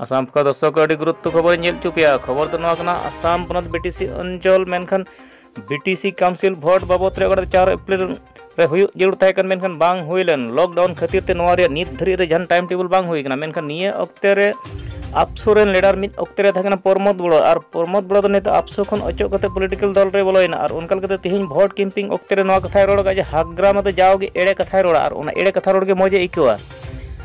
आसाम का दर्शक गुरुत्व खबर चुपिया खबर तो आसाम बीटीसी अंचल मेनखान बीटीसी काउंसिल भोट बाबत चार एप्रिल ज़रूर हुईलन लॉकडाउन खातिर नित धरी जहाँ टाइम टेबल रे आपसो लीडर मित अक्ते रे थकना प्रमोद बड़ो और प्रमोद बड़ो नित अचो कते पॉलिटिकल दल रे बोलोइना और उनकल कते तिहिन भोट कैंपिंग अक्ते कथा रोड जे हाग्रा मते जाओगे एड़े कथा रोड और एड़े कथा रोड के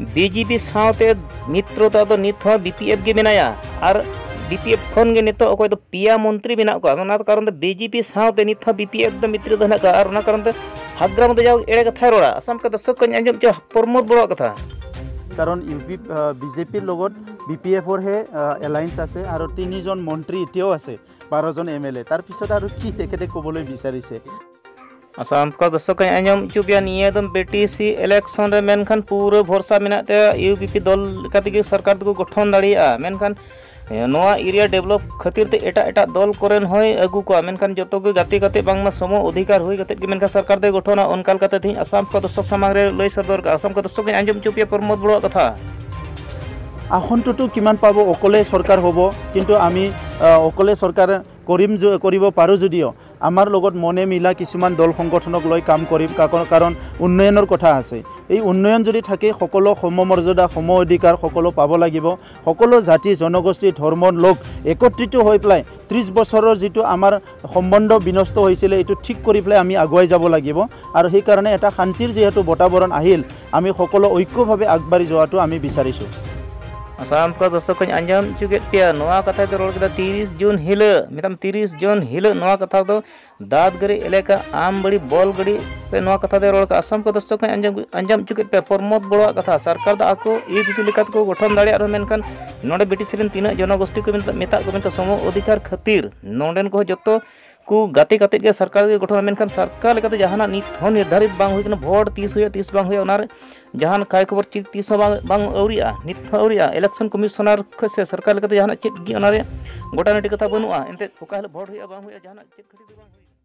ᱵᱤᱡᱤᱵᱤ ᱥᱟᱶᱛᱮ ᱢᱤᱛᱨᱚᱛᱟ ᱫᱚ ᱱᱤᱛ ᱦᱚᱸ ᱵᱤᱯᱤᱮᱯ ᱜᱮ ᱢᱮᱱᱟᱭᱟ ᱟᱨ ᱵᱤᱯᱤᱮᱯ ᱠᱷᱚᱱ ᱜᱮ ᱱᱤᱛᱚᱜ ᱚᱠᱚᱭ ᱫᱚ ᱯᱤᱭᱟ ᱢᱚᱱᱛᱨᱤ ᱢᱮᱱᱟᱜ ᱠᱚᱣᱟ ᱚᱱᱟ ᱠᱟᱨᱚᱱ ᱛᱮ ᱵᱤᱡᱤᱵᱤ ᱥᱟᱶᱛᱮ ᱱᱤᱛ ᱦᱚᱸ ᱵᱤᱯᱤᱮᱯ ᱫᱚ ᱢᱤᱛᱨᱤ ᱫᱚ ᱦᱮᱱᱟᱜ ᱠᱚᱣᱟ ᱟᱨ ᱚᱱᱟ ᱠᱟᱨᱚᱱ ᱛᱮ ᱦᱟᱜᱨᱟᱢ ᱫᱚ ᱡᱟᱣ ᱮᱲᱮ ᱠᱟᱛᱷᱟᱭ ᱨᱚᱲᱟ ᱟᱥᱟᱢ ᱠᱟᱛᱮ ᱥᱚᱠ ᱠᱟᱹᱧ ᱟᱸᱡᱚᱢ ᱪᱚ ᱯᱚᱨᱢᱚᱫ ᱵᱚᱲᱚ ᱠᱟᱛᱷᱟ ᱠᱟᱨᱚᱱ ᱵᱤᱡᱮᱯᱤ ᱞᱚᱜᱚᱫ ᱵᱤᱯᱤᱮᱯ ᱚᱨ ᱦᱮ ᱮᱞᱟᱭᱮᱱᱥ ᱟᱥᱮ ᱟᱨ ᱛᱤᱱᱤ ᱡᱚᱱ ᱢᱚᱱᱛᱨᱤ ᱤᱛᱤᱭᱚ ᱟᱥᱮ ᱵᱟᱨᱚ ᱡᱚᱱ ᱮᱢᱮᱞᱮ ᱛᱟᱨ ᱯᱤᱥᱚᱫ ᱟᱨ ᱠᱤ ᱛᱮᱠᱮᱴᱮ ᱠᱚᱵᱚᱞᱚᱭ ᱵᱤᱥᱟᱨᱤᱥᱮ ᱟᱥᱟᱢ ᱠᱚ ᱫᱚᱥᱚᱠ ᱠᱟᱹᱧ ᱟᱸᱡᱚᱢ ᱦᱚᱪᱚ ᱯᱮᱭᱟ ᱱᱤᱭᱟᱹ ᱫᱚ ᱵᱤᱴᱤᱥᱤ ᱤᱞᱮᱠᱥᱚᱱ ᱨᱮ ᱢᱮᱱᱠᱷᱟᱱ ᱯᱩᱨᱟᱹ ᱵᱷᱚᱨᱥᱟ ᱢᱮᱱᱟᱜ ᱛᱮ ᱤᱭᱩᱯᱤᱯᱤ ᱫᱚᱞ ᱞᱮᱠᱟᱛᱮᱜᱮ ᱥᱚᱨᱠᱟᱨ ᱫᱚᱠᱚ ᱜᱚᱴᱷᱚᱱ ᱫᱟᱲᱮᱭᱟᱜᱼᱟ ᱢᱮᱱᱠᱷᱟᱱ ᱱᱚᱣᱟ ᱮᱨᱤᱭᱟ ᱰᱮᱵᱷᱞᱚᱯ ᱠᱷᱟᱹᱛᱤᱨ ᱛᱮ ᱮᱴᱟᱜ ᱮᱴᱟᱜ ᱫᱚᱞ ᱠᱚᱨᱮᱱ ᱦᱚᱸᱭ ᱟᱹᱜᱩ ᱠᱚᱣᱟ ᱢᱮᱱᱠᱷᱟᱱ ᱡᱚᱛᱚ ᱜᱮ ᱜᱟᱛᱮ ᱠᱟᱛᱮ ᱵᱟᱝᱢᱟ ᱥᱚᱢᱚ ᱚᱫᱷᱤᱠᱟᱨ ᱦᱩᱭ ᱠᱟᱛᱮ ᱜᱮ ᱢᱮᱱᱠᱷᱟᱱ ᱥᱚᱨᱠᱟর ᱫᱚᱭ ᱜᱚᱴᱷᱚᱱᱟ ᱚᱱᱠᱟ ᱞᱮᱠᱟᱛᱮ ᱛᱮᱦᱮᱧ ᱟᱥᱟᱢ ᱠᱚ ᱫᱚᱥᱚᱠ ᱥᱟᱢᱟᱝ ᱨᱮ ᱞᱟᱹᱭ ᱥᱚᱫᱚᱨ ᱠᱟᱜᱼᱟ ᱟᱥᱟᱢ ᱠᱚ ᱫᱚᱥᱚᱠ ᱟᱸᱡᱚᱢ ᱦᱚᱪᱚ ᱯᱮᱭᱟ ᱯᱨᱚᱢᱳᱫ ᱵᱚᱲᱚᱣᱟᱜ ᱠᱟᱛᱷᱟ আসনটোতো কিমান পাব অকলে চৰকাৰ হ'ব কিন্তু আমি অকলে চৰকাৰ কৰিম কৰিব পাৰোঁ যদিও আমাৰ লগত মনে মিলা কিছুমান দল সংগঠনক লৈ কাম কৰিম কাৰণ উন্নয়নৰ কথা আছে। এই উন্নয়ন যদি থাকে সকলো সমমৰ্যাদা সম অধিকাৰ সকলো পাব লাগিব। সকলো জাতি জনগোষ্ঠী ধৰ্মৰ লোক একত্ৰিত হৈ পেলাই ত্ৰিছ বছৰৰ যিটো আমাৰ সম্বন্ধ বিনষ্ট হৈছিলে এইটো ঠিক কৰি পেলাই আমি আগুৱাই যাব লাগিব। আৰু সেইকাৰণে এটা শান্তিৰ যিহেতু বাতাবৰণ আহিল আমি সকলো ঐক্যভাৱে আগবাঢ়ি যোৱাটো আমি বিচাৰিছোঁ। आसाम का दर्शक आंजम चुके कथा के तीस जून हिल तीस जून हिल कथा दो दादगरी इलाका आम बड़ी बॉल गड़ी पे कथा का आसाम का दर्शक आंजम आंजम चुके पे प्रमोद बड़ा कथा सरकार लिकत को गठन नोडे बीटीसी रेन तीना जनगोष्ठी को मेता को समो अधिकार खातिर नोडेन को जतो को गाते गाते सरकार गठन सरकार निर्धारित बांग हुई कना भोट 30 हुई 30 बांग हुई ओनारे जहान काय खबर चीज़ 30 बांग बांग औरिया नित इलेक्शन कमिश्नर से सरकार चेक जहाना चेत गी ओनारे गोटा नटी कथा बनुआ एन फोका भोट हो चेक